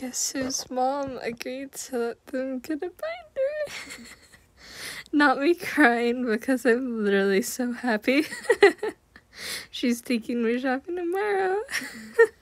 guess whose mom agreed to let them get a binder? Not me crying because I'm literally so happy. She's taking me shopping tomorrow.